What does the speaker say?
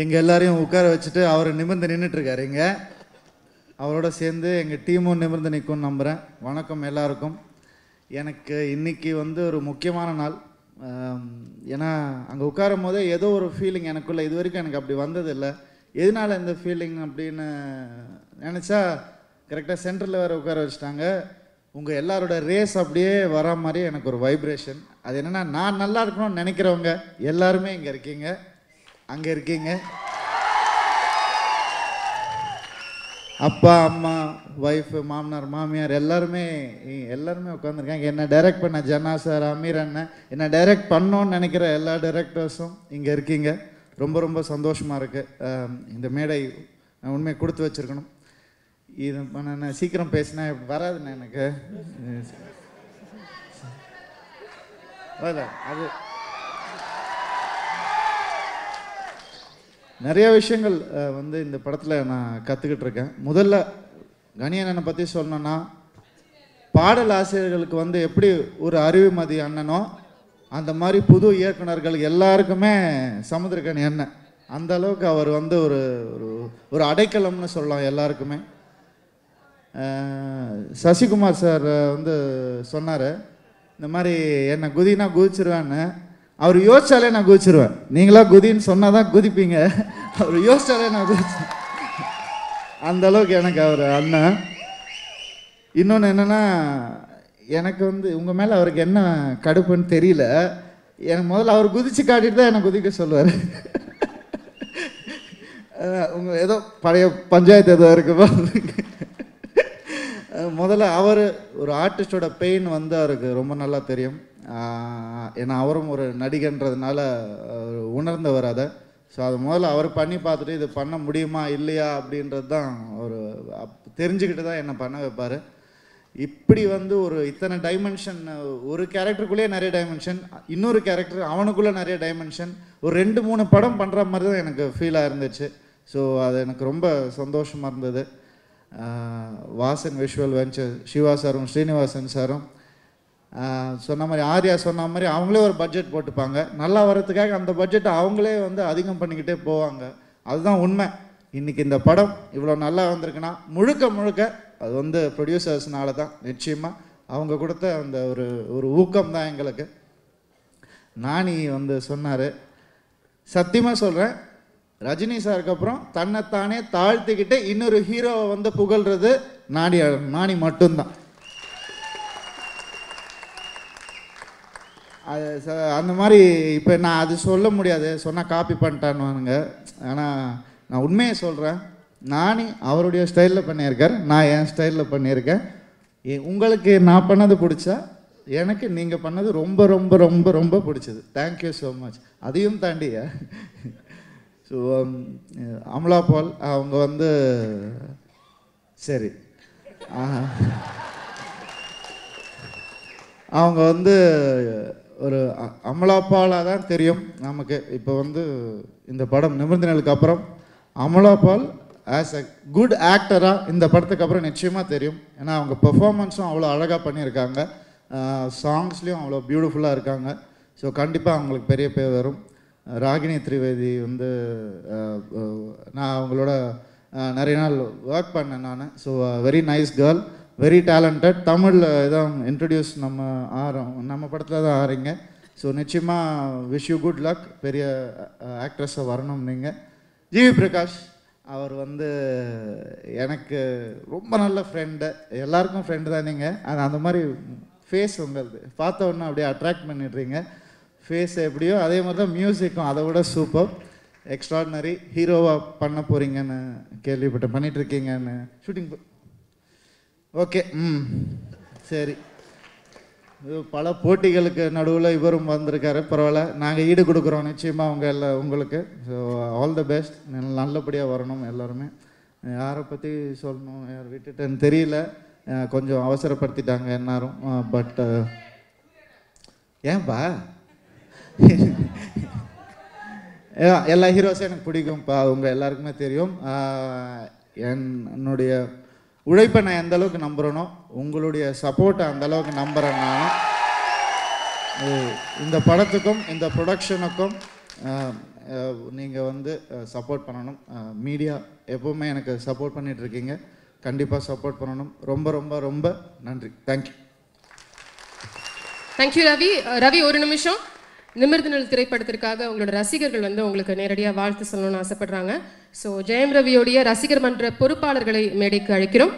எங்கள் எல்லாரையும் உட்கார வச்சுட்டு அவர் நிமிர்ந்து நின்றுட்டு இருக்காரு இங்கே அவரோட சேர்ந்து எங்கள் டீமும் நிமிர்ந்து நிற்கும்னு நம்புகிறேன் வணக்கம் எல்லாருக்கும். எனக்கு இன்னைக்கு வந்து ஒரு முக்கியமான நாள். ஏன்னா அங்கே உட்காரும் போதே ஏதோ ஒரு ஃபீலிங் எனக்குள்ளே இது வரைக்கும் எனக்கு அப்படி வந்ததில்லை. எதனால இந்த ஃபீலிங் அப்படின்னு நினச்சா கரெக்டாக சென்டரில் வேறு உட்கார வச்சுட்டாங்க. உங்கள் எல்லாரோட ரேஸ் அப்படியே வரா மாதிரி எனக்கு ஒரு வைப்ரேஷன் அது என்னென்னா நான் நல்லா இருக்கணும்னு நினைக்கிறவங்க எல்லாருமே இங்கே இருக்கீங்க. அங்கே இருக்கீங்க? அப்பா அம்மா ஒய்ஃபு மாமனார் மாமியார் எல்லாருமே எல்லாருமே உட்காந்துருக்காங்க என்ன டைரக்ட் பண்ண ஜனா சார் அமீர் அண்ணன் என்ன டைரக்ட் பண்ணோன்னு நினைக்கிற எல்லா டைரக்டர்ஸும் இங்கே இருக்கீங்க. ரொம்ப ரொம்ப சந்தோஷமாக இருக்குது இந்த மேடை நான் உண்மையை கொடுத்து வச்சிருக்கணும். இது நான் சீக்கிரம் பேசினா வராதுண்ணே எனக்கு. அது நிறைய விஷயங்கள் வந்து இந்த படத்தில் நான் கற்றுக்கிட்டு இருக்கேன். முதல்ல கணியண்ணனை பற்றி சொல்லணும்னா பாடல் ஆசிரியர்களுக்கு வந்து எப்படி ஒரு அறிவுமதி அண்ணனோ அந்த மாதிரி புது இயக்குனர்கள் எல்லாருக்குமே சமுத்திரக்கணி அண்ணன். அந்த அளவுக்கு அவர் வந்து ஒரு ஒரு ஒரு அடைக்கலம்னு சொல்லலாம் எல்லாருக்குமே. சசிகுமார் சார் வந்து சொன்னார் இந்த மாதிரி என்னை குதினா குதிச்சிருவேன்னு அவர் யோசிச்சாலே நான் குதிச்சிருவேன். நீங்களா குதின்னு சொன்னால் தான் குதிப்பீங்க. அவர் யோசிச்சாலே நான் குதிச்சேன் அந்த அளவுக்கு எனக்கு அவர் அண்ணன். இன்னொன்று என்னென்னா எனக்கு வந்து உங்கள் மேலே அவருக்கு என்ன கடுப்புன்னு தெரியல. எனக்கு முதல்ல அவர் குதித்து காட்டிட்டு தான் என்னை குதிக்க சொல்லுவார். உங்கள் ஏதோ பழைய பஞ்சாயத்து ஏதோ இருக்குப்பா முதல்ல அவர் ஒரு ஆர்டிஸ்டோட பெயின் வந்து அவருக்கு ரொம்ப நல்லா தெரியும். ஏன்னா அவரும் ஒரு நடிகன்றதுனால உணர்ந்தவர் அதை. ஸோ அது முதல்ல அவர் பண்ணி பார்த்துட்டு இது பண்ண முடியுமா இல்லையா அப்படின்றது தான் ஒரு தெரிஞ்சுக்கிட்டு தான் என்ன பண்ண வைப்பார். இப்படி வந்து ஒரு இத்தனை டைமென்ஷன் ஒரு கேரக்டருக்குள்ளேயே நிறைய டைமென்ஷன் இன்னொரு கேரக்டர் அவனுக்குள்ளே நிறைய டைமென்ஷன் ஒரு ரெண்டு மூணு படம் பண்ணுற மாதிரி தான் எனக்கு ஃபீலாக இருந்துச்சு. ஸோ அது எனக்கு ரொம்ப சந்தோஷமாக இருந்தது. வாசன் விஷுவல் வெஞ்சர் சிவா சாரும் ஸ்ரீனிவாசன் சாரும் சொன்ன மாதிரி ஆர்யா சொன்ன மாதிரி அவங்களே ஒரு பட்ஜெட் போட்டுப்பாங்க. நல்லா வரதுக்காக அந்த பட்ஜெட்டை அவங்களே வந்து அதிகம் பண்ணிக்கிட்டே போவாங்க. அதுதான் உண்மை. இன்னைக்கு இந்த படம் இவ்வளோ நல்லா வந்திருக்குன்னா முழுக்க முழுக்க அது வந்து ப்ரொடியூசர்ஸ்னால தான் நிச்சயமாக அவங்க கொடுத்த அந்த ஒரு ஒரு ஊக்கம் தான் எங்களுக்கு. நானி வந்து சொன்னார் சத்தியமாக சொல்கிறேன் ரஜினி சாருக்கு அப்புறம் தன்னைத்தானே தாழ்த்திக்கிட்டு இன்னொரு ஹீரோவை வந்து புகழ்றது நாடி நாணி மட்டும்தான். அது ச- அந்த மாதிரி இப்போ நான் அது சொல்ல முடியாது. சொன்னால் காப்பி பண்ணிட்டானுவானுங்க. ஆனால் நான் உண்மையை சொல்கிறேன் நானே அவருடைய ஸ்டைலில் பண்ணியிருக்கார் நான் என் ஸ்டைலில் பண்ணியிருக்கேன். உங்களுக்கு நான் பண்ணது பிடிச்சா எனக்கு நீங்கள் பண்ணது ரொம்ப ரொம்ப ரொம்ப ரொம்ப பிடிச்சது. தேங்க்யூ ஸோ மச் அதையும் தாண்டி ஸோ um, அமலா பால் அவங்க வந்து சரி. அவங்க வந்து ஒரு அமலாப்பாலாக அமலாபாலாக தான் தெரியும். நமக்கு இப்போ வந்து இந்த படம் நிபந்தனைகளுக்கு அப்புறம் அமலாபால் ஆஸ் அ குட் ஆக்டராக இந்த படத்துக்கு அப்புறம் நிச்சயமாக தெரியும். ஏன்னா அவங்க பெர்ஃபார்மன்ஸும் அவ்வளோ அழகாக பண்ணியிருக்காங்க. சாங்ஸ்லேயும் அவ்வளோ பியூட்டிஃபுல்லாக இருக்காங்க. ஸோ கண்டிப்பாக அவங்களுக்கு பெரிய பேர் வரும். ராகினி திரிவேதி வந்து நான் அவங்களோட நிறைய நாள் ஒர்க் பண்ணேன் நான். So very nice girl very talented தமிழில் இதான் இன்ட்ரடியூஸ் நம்ம ஆறோம் நம்ம படத்தில் தான் ஆறீங்க. ஸோ நிச்சயமாக விஷ் யூ குட் லக் பெரிய ஆக்ட்ரஸை வரணும் நீங்கள் ஜிவி பிரகாஷ் அவர் வந்து எனக்கு ரொம்ப நல்ல ஃப்ரெண்டு எல்லாருக்கும் ஃப்ரெண்டு தான் நீங்கள் அது அந்த மாதிரி ஃபேஸ் உங்களது. பார்த்த உடனே அப்படியே அட்ராக்ட் பண்ணிடுறீங்க. ஃபேஸ் எப்படியோ அதே மாதிரி தான் மியூசிக்கும் அதை விட சூப்பர் எக்ஸ்ட்ராடினரி ஹீரோவாக பண்ண போகிறீங்கன்னு கேள்விப்பட்டேன் பண்ணிகிட்ருக்கீங்கன்னு ஷூட்டிங் ஓகே ம் சரி. பல போட்டிகளுக்கு நடுவில் இவரும் வந்திருக்காரு பரவாயில்ல. நாங்கள் ஈடு கொடுக்குறோம் நிச்சயமாக உங்கள் எல்லா உங்களுக்கு. ஸோ ஆல் த பெஸ்ட் நல்லபடியாக வரணும் எல்லாருமே. யாரை பற்றி சொல்லணும் யார் விட்டுட்டேன்னு தெரியல. கொஞ்சம் அவசரப்படுத்திட்டாங்க எல்லாரும். பட் ஏன்பா? ஏ- எல்லா ஹீரோஸும் எனக்கு பிடிக்கும்ப்பா அவங்க எல்லாருக்குமே தெரியும். என்- என்னுடைய உழைப்பை நான் எந்த அளவுக்கு நம்புகிறேனோ உங்களுடைய சப்போர்ட்டை அந்த அளவுக்கு நம்புகிறேன் நான். இந்த படத்துக்கும் இந்த ப்ரொடக்ஷனுக்கும் நீங்கள் வந்து சப்போர்ட் பண்ணணும். மீடியா எப்போவுமே எனக்கு சப்போர்ட் பண்ணிகிட்ருக்கீங்க இருக்கீங்க. கண்டிப்பாக சப்போர்ட் பண்ணணும். ரொம்ப ரொம்ப ரொம்ப நன்றி. தேங்க்யூ தேங்க்யூ ரவி ரவி ஒரு நிமிஷம். நிமிர்ந்து திரைப்படத்திற்காக உங்களோட ரசிகர்கள் வந்து உங்களுக்கு நேரடியாக வாழ்த்து சொல்லணும்னு ஆசைப்படுறாங்க. ஸோ ஜெயம் ரவியோடைய ரசிகர் மன்ற பொறுப்பாளர்களை மேடைக்கு அழைக்கிறோம்.